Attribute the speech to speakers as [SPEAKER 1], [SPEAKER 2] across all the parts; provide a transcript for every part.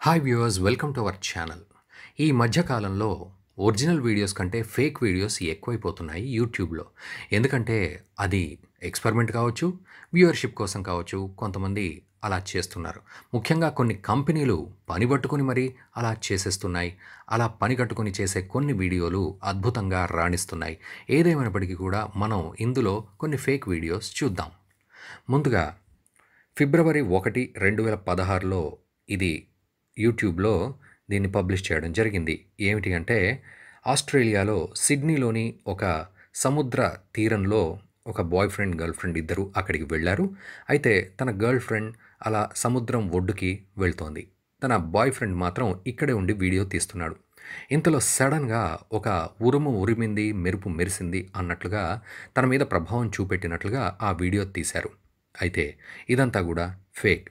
[SPEAKER 1] Hi viewers welcome to our channel ఈ మధ్యకాలంలో original videos కంటే ఫేక్ వీడియోస్ ఎక్కువైపోతున్నాయి యూట్యూబ్లో. ఎందుకంటే అది ఎక్స్పెరిమెంట్ కావచ్చు వ్యూవర్షిప్ కోసం కావచ్చు కొంతమంది అలా చేస్తున్నారు. ముఖ్యంగా కొన్ని కంపెనీలు పని పట్టుకుని మరీ అలా చేసేస్తున్నాయి. అలా పని కట్టుకుని చేసే కొన్ని వీడియోలు అద్భుతంగా రాణిస్తున్నాయి. ఏదేమైనప్పటికీ కూడా మనం ఇందులో కొన్ని ఫేక్ వీడియోస్ చూద్దాం. ముందుగా ఫిబ్రవరి ఒకటి రెండు వేల పదహారులో ఇది యూట్యూబ్లో దీన్ని పబ్లిష్ చేయడం జరిగింది. ఏమిటి అంటే ఆస్ట్రేలియాలో సిడ్నీలోని ఒక సముద్ర తీరంలో ఒక బాయ్ ఫ్రెండ్ గర్ల్ ఫ్రెండ్ ఇద్దరు అక్కడికి వెళ్ళారు. అయితే తన గర్ల్ ఫ్రెండ్ అలా సముద్రం ఒడ్డుకి వెళ్తోంది. తన బాయ్ ఫ్రెండ్ మాత్రం ఇక్కడే ఉండి వీడియో తీస్తున్నాడు. ఇంతలో సడన్గా ఒక ఉరుము ఉరిమింది మెరుపు మెరిసింది అన్నట్లుగా తన మీద ప్రభావం చూపెట్టినట్లుగా ఆ వీడియో తీశారు. అయితే ఇదంతా కూడా ఫేక్.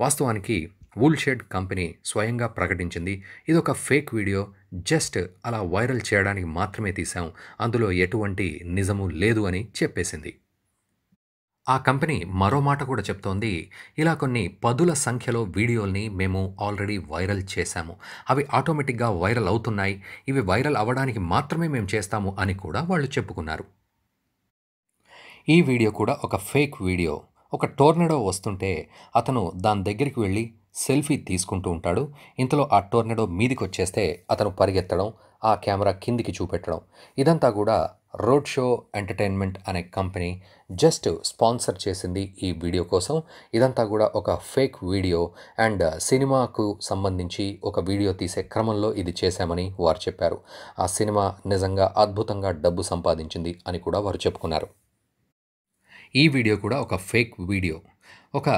[SPEAKER 1] వాస్తవానికి వూల్షెడ్ కంపెనీ స్వయంగా ప్రకటించింది. ఇది ఒక ఫేక్ వీడియో. జస్ట్ అలా వైరల్ చేయడానికి మాత్రమే తీశాం. అందులో ఎటువంటి నిజము లేదు అని చెప్పేసింది. ఆ కంపెనీ మరో మాట కూడా చెప్తోంది. ఇలా కొన్ని పదుల సంఖ్యలో వీడియోల్ని మేము ఆల్రెడీ వైరల్ చేశాము. అవి ఆటోమేటిక్గా వైరల్ అవుతున్నాయి. ఇవి వైరల్ అవ్వడానికి మాత్రమే మేము చేస్తాము అని కూడా వాళ్ళు చెప్పుకున్నారు. ఈ వీడియో కూడా ఒక ఫేక్ వీడియో. ఒక టోర్నడో వస్తుంటే అతను దాని దగ్గరికి వెళ్ళి సెల్ఫీ తీసుకుంటూ ఉంటాడు. ఇంతలో ఆ టోర్నడో మీదికి వచ్చేస్తే అతను పరిగెత్తడం ఆ కెమెరా కిందికి చూపెట్టడం. ఇదంతా కూడా రోడ్ షో ఎంటర్టైన్మెంట్ అనే కంపెనీ జస్ట్ స్పాన్సర్ చేసింది ఈ వీడియో కోసం. ఇదంతా కూడా ఒక ఫేక్ వీడియో అండ్ సినిమాకు సంబంధించి ఒక వీడియో తీసే క్రమంలో ఇది చేశామని వారు చెప్పారు. ఆ సినిమా నిజంగా అద్భుతంగా డబ్బు సంపాదించింది అని కూడా వారు చెప్పుకున్నారు. ఈ వీడియో కూడా ఒక ఫేక్ వీడియో. ఒక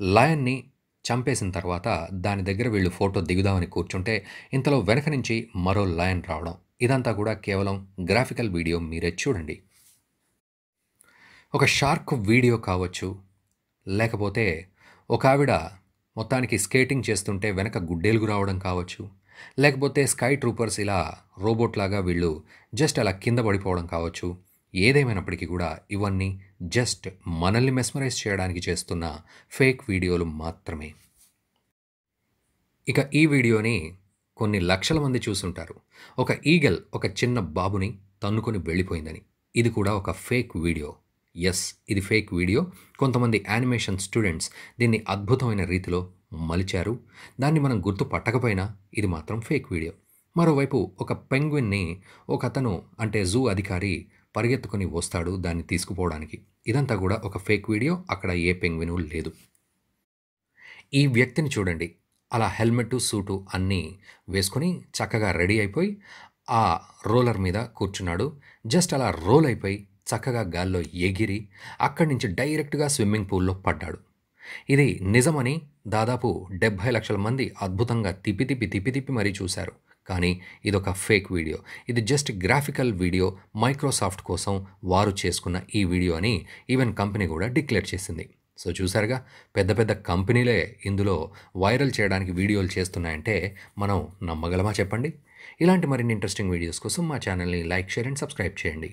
[SPEAKER 1] లయన్ని చంపేసిన తర్వాత దాని దగ్గర వీళ్ళు ఫోటో దిగుదామని కూర్చుంటే ఇంతలో వెనక నుంచి మరో లయన్ రావడం. ఇదంతా కూడా కేవలం గ్రాఫికల్ వీడియో మీరే చూడండి. ఒక షార్క్ వీడియో కావచ్చు లేకపోతే ఒక ఆవిడ మొత్తానికి స్కేటింగ్ చేస్తుంటే వెనక గుడ్డేలుగు రావడం కావచ్చు లేకపోతే స్కై ట్రూపర్స్ ఇలా రోబోట్ లాగా వీళ్ళు జస్ట్ అలా కింద పడిపోవడం కావచ్చు ఏదేమైనప్పటికీ కూడా ఇవన్నీ జస్ట్ మనల్ని మెస్మరైజ్ చేయడానికి చేస్తున్న ఫేక్ వీడియోలు మాత్రమే. ఇక ఈ వీడియోని కొన్ని లక్షల మంది చూసుంటారు. ఒక ఈగల్ ఒక చిన్న బాబుని తన్నుకొని వెళ్ళిపోయిందని. ఇది కూడా ఒక ఫేక్ వీడియో. ఎస్ ఇది ఫేక్ వీడియో. కొంతమంది యానిమేషన్ స్టూడెంట్స్ దీన్ని అద్భుతమైన రీతిలో మలిచారు. దాన్ని మనం గుర్తుపట్టకపోయినా ఇది మాత్రం ఫేక్ వీడియో. మరోవైపు ఒక పెంగ్విన్ని ఒక అతను అంటే జూ అధికారి పరిగెత్తుకొని వస్తాడు దాన్ని తీసుకుపోవడానికి. ఇదంతా కూడా ఒక ఫేక్ వీడియో. అక్కడ ఏ పెంగ్విను లేదు. ఈ వ్యక్తిని చూడండి. అలా హెల్మెట్ సూటు అన్నీ వేసుకొని చక్కగా రెడీ అయిపోయి ఆ రోలర్ మీద కూర్చున్నాడు. జస్ట్ అలా రోల్ అయిపోయి చక్కగా గాల్లో ఎగిరి అక్కడి నుంచి డైరెక్ట్గా స్విమ్మింగ్ పూల్లో పడ్డాడు. ఇది నిజమని దాదాపు డెబ్భై లక్షల మంది అద్భుతంగా తిప్పి తిప్పి తిప్పి తిప్పి మరీ చూశారు. కానీ ఇదొక ఫేక్ వీడియో. ఇది జస్ట్ గ్రాఫికల్ వీడియో మైక్రోసాఫ్ట్ కోసం వారు చేసుకున్న ఈ వీడియో అని ఈవెన్ కంపెనీ కూడా డిక్లేర్ చేసింది. సో చూసారుగా పెద్ద పెద్ద కంపెనీలే ఇందులో వైరల్ చేయడానికి వీడియోలు చేస్తున్నాయంటే మనం నమ్మగలమా చెప్పండి? ఇలాంటి మరిన్ని ఇంట్రెస్టింగ్ వీడియోస్ కోసం మా ఛానల్ని లైక్ షేర్ అండ్ సబ్స్క్రైబ్ చేయండి.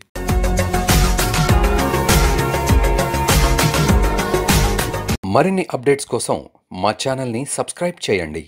[SPEAKER 1] మరిన్ని అప్డేట్స్ కోసం మా ఛానల్ని సబ్స్క్రైబ్ చేయండి.